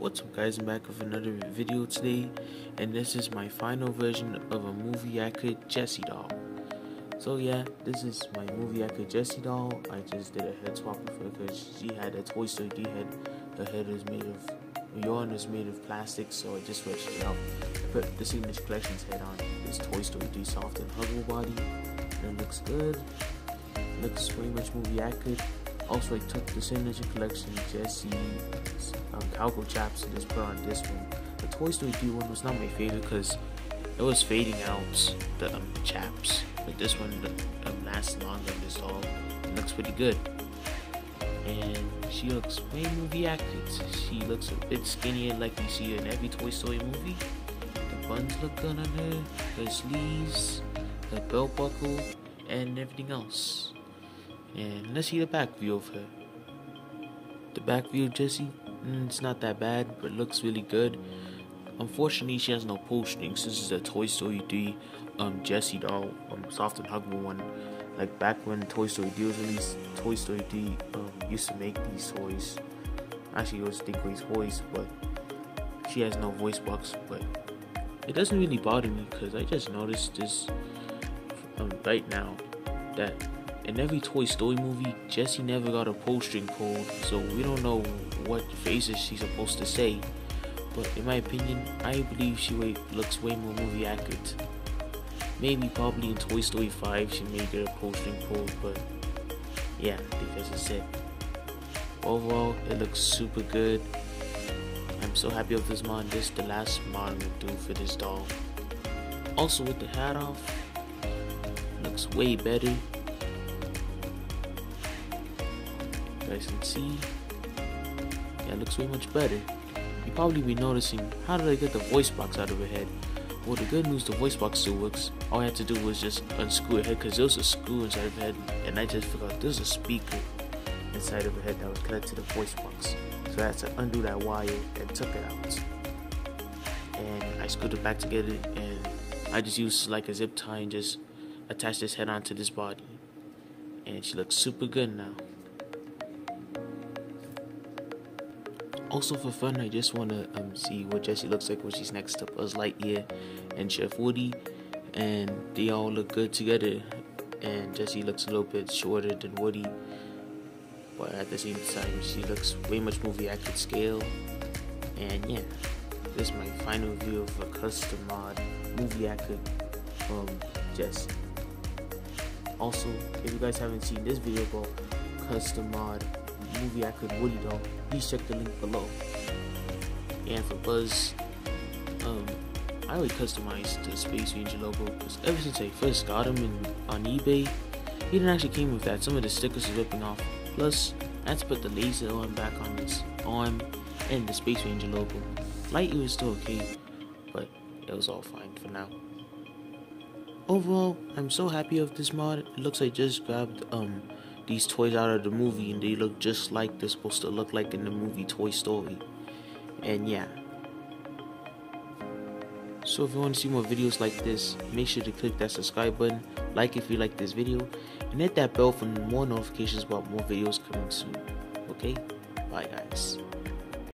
What's up guys, I'm back with another video today and this is my final version of a movie accurate Jessie doll. So yeah, this is my movie accurate Jessie doll. I just did a head swap with her because she had a Toy Story D head. Her head is made of, yarn is made of plastic so I just switched it out. Put the Signature Collections head on this Toy Story D soft and huggable body and it looks good. Looks pretty much movie accurate. Also, I took the Signature Collection Jessie um, Calco chaps and just put on this one. The Toy Story D one was not my favorite because it was fading out the um, chaps. But this one um, lasts longer this doll. It looks pretty good. And she looks way movie accurate. She looks a bit skinnier like you see in every Toy Story movie. The buns look good on her, her sleeves, her belt buckle, and everything else. And let's see the back view of her. The back view of Jessie mm, it's not that bad, but looks really good. Unfortunately, she has no pull strings. This is a Toy Story 3 um, Jessie doll, um, soft and huggable one. Like back when Toy Story D was released, Toy Story D um, used to make these toys. Actually, it was Thinkway's toys, but she has no voice box. But it doesn't really bother me because I just noticed this um, right now that in every Toy Story movie, Jessie never got a pull string pulled, so we don't know what phrases she's supposed to say. But in my opinion, I believe she way, looks way more movie accurate. Maybe probably in Toy Story 5 she may get a pull string pulled, but yeah, because it's it. Overall, it looks super good. I'm so happy with this mod. This is the last mod gonna do for this doll. Also with the hat off, looks way better. Guys can see. Yeah it looks way much better. You probably be noticing how did I get the voice box out of her head? Well the good news the voice box still works. All I had to do was just unscrew her head because there was a screw inside of her head and I just forgot there's a speaker inside of her head that was connected to the voice box. So I had to undo that wire and took it out. And I screwed it back together and I just used like a zip tie and just attached this head onto this body. And she looks super good now Also for fun, I just want to um, see what Jessie looks like when she's next to Buzz Lightyear and Sheriff Woody, and they all look good together. And Jessie looks a little bit shorter than Woody, but at the same time, she looks way much movie accurate scale. And yeah, this is my final view of a custom mod movie actor from Jessie. Also, if you guys haven't seen this video about custom mod movie I could Woody though, please check the link below. And for Buzz, um, I already customized the Space Ranger logo because ever since I first got him in, on eBay, he didn't actually came with that. Some of the stickers are ripping off. Plus, I had to put the laser on back on his arm and the Space Ranger logo. Lightyear was still okay, but it was all fine for now. Overall, I'm so happy of this mod. It looks like I just grabbed um these toys out of the movie and they look just like they're supposed to look like in the movie Toy Story. And yeah. So if you want to see more videos like this, make sure to click that subscribe button, like if you like this video, and hit that bell for more notifications about more videos coming soon. Okay? Bye guys.